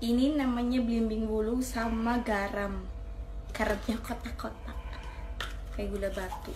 ini namanya belimbing bulu sama garam. Garamnya kotak-kotak. Kayak gula batu.